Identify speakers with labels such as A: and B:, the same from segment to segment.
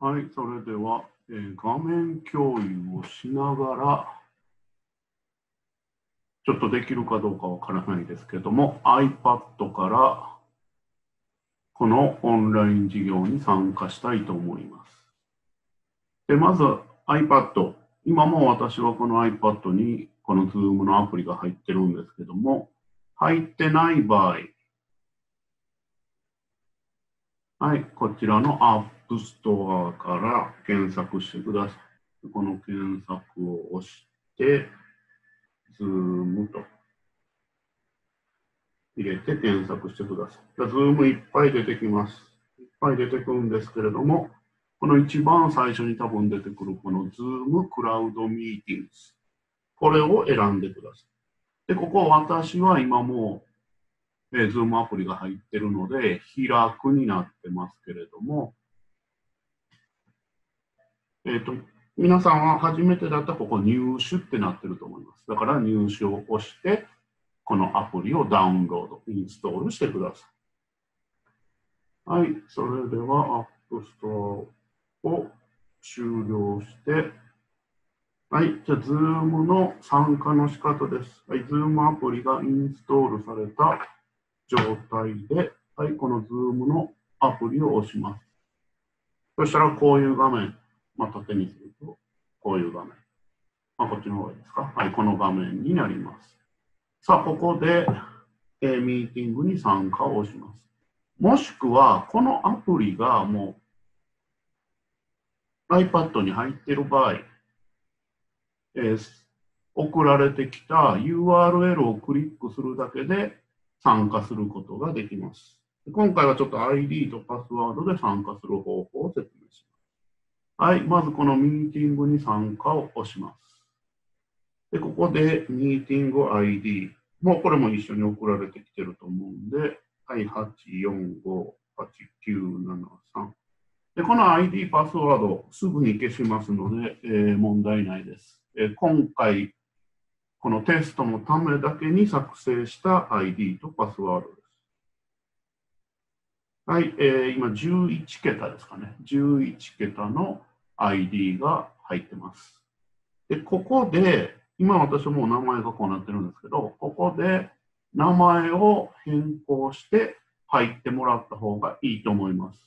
A: はい、それでは、えー画面共有をしながら、ちょっとできるかどうかわからないですけども、iPad からこのオンライン授業に参加したいと思います。で、まず iPad。今も私はこの iPad にこの Zoom のアプリが入ってるんですけども、入ってない場合、はい、こちらのア App Store から検索してください。この検索を押して、Zoom と入れて検索してください。で Zoom いっぱい出てきます。いっぱい出てくるんですけれども、この一番最初に多分出てくるこの Zoom Cloud Meetings。これを選んでください。で、ここ私は今もう、えー、Zoom アプリが入ってるので、開くになってますけれども、えっ、と、皆さんは初めてだったらここ入手ってなってると思います。だから入手を押して、このアプリをダウンロード、インストールしてください。はい、それでは App Store を終了して、はい、じゃあ Zoom の参加の仕方です。はい、Zoom アプリがインストールされた状態で、はい、この Zoom のアプリを押します。そしたらこういう画面、まあ、縦にすると、こういう画面。まあ、こっちの方がいいですか？はい、この画面になります。さあ、ここで、えーミーティングに参加をします。もしくは、このアプリがもう iPad に入っている場合、えー送られてきた URL をクリックするだけで参加することができます。今回はちょっと ID とパスワードで参加する方法を説明します。はい、まずこのミーティングに参加を押します。で、ここでミーティング ID、もうこれも一緒に送られてきてると思うんで、はい、8458973。で、この ID パスワード、すぐに消しますので、えー問題ないです。えー今回、このテストのためだけに作成した ID とパスワードです。はい、えー今11桁ですかね。11桁の ID が入ってます。で、ここで、今私はもう名前がこうなってるんですけど、ここで名前を変更して入ってもらった方がいいと思います。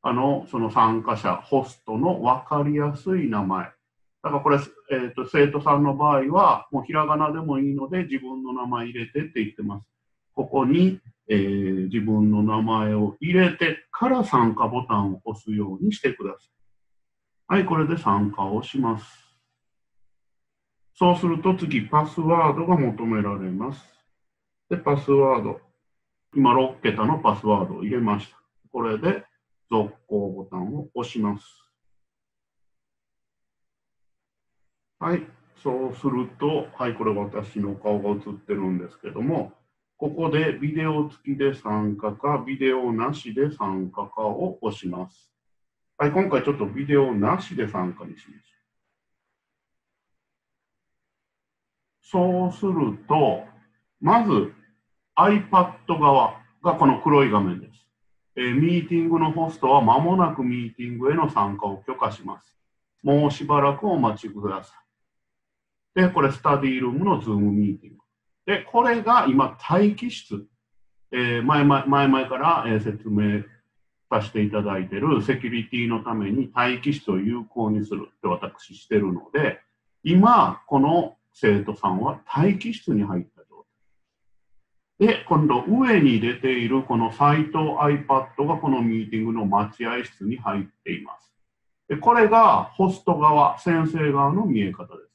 A: あの、その参加者、ホストの分かりやすい名前。だからこれ、えーと、生徒さんの場合は、もうひらがなでもいいので、自分の名前入れてって言ってます。ここに、えー自分の名前を入れてから参加ボタンを押すようにしてください。はい、これで参加をします。そうすると次、パスワードが求められます。で、パスワード。今6桁のパスワードを入れました。これで続行ボタンを押します。はい。そうすると、はい、これ私の顔が映ってるんですけども、ここでビデオ付きで参加か、ビデオなしで参加かを押します。はい、今回ちょっとビデオなしで参加にしましょう。そうすると、まず iPad 側がこの黒い画面です。えーミーティングのホストは間もなくミーティングへの参加を許可します。もうしばらくお待ちください。で、これスタディルームのズームミーティング。で、これが今待機室。えー前々前々から、え説明させていただいているセキュリティのために待機室を有効にするって私してるので、今、この生徒さんは待機室に入った状態。で、今度上に出ているこのサイト iPad がこのミーティングの待合室に入っています。で、これがホスト側、先生側の見え方です。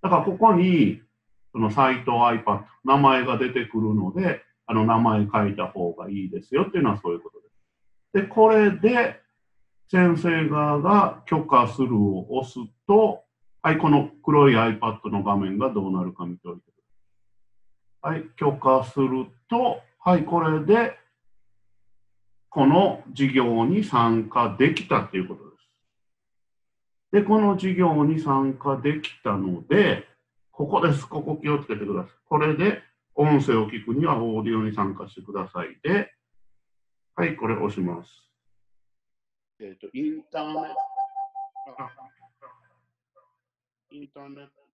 A: だからここにそのサイト iPad、名前が出てくるので、あの名前書いた方がいいですよっていうのはそういうことです。で、これで先生側が許可するを押すと、はい、この黒い iPad の画面がどうなるか見ておいてください。はい、許可すると、はい、これでこの授業に参加できたっていうことです。で、この授業に参加できたので、ここです。ここ気をつけてください。これで音声を聞くにはオーディオに参加してくださいで、はい、これ押します。えっ、と、インターネット、インターネット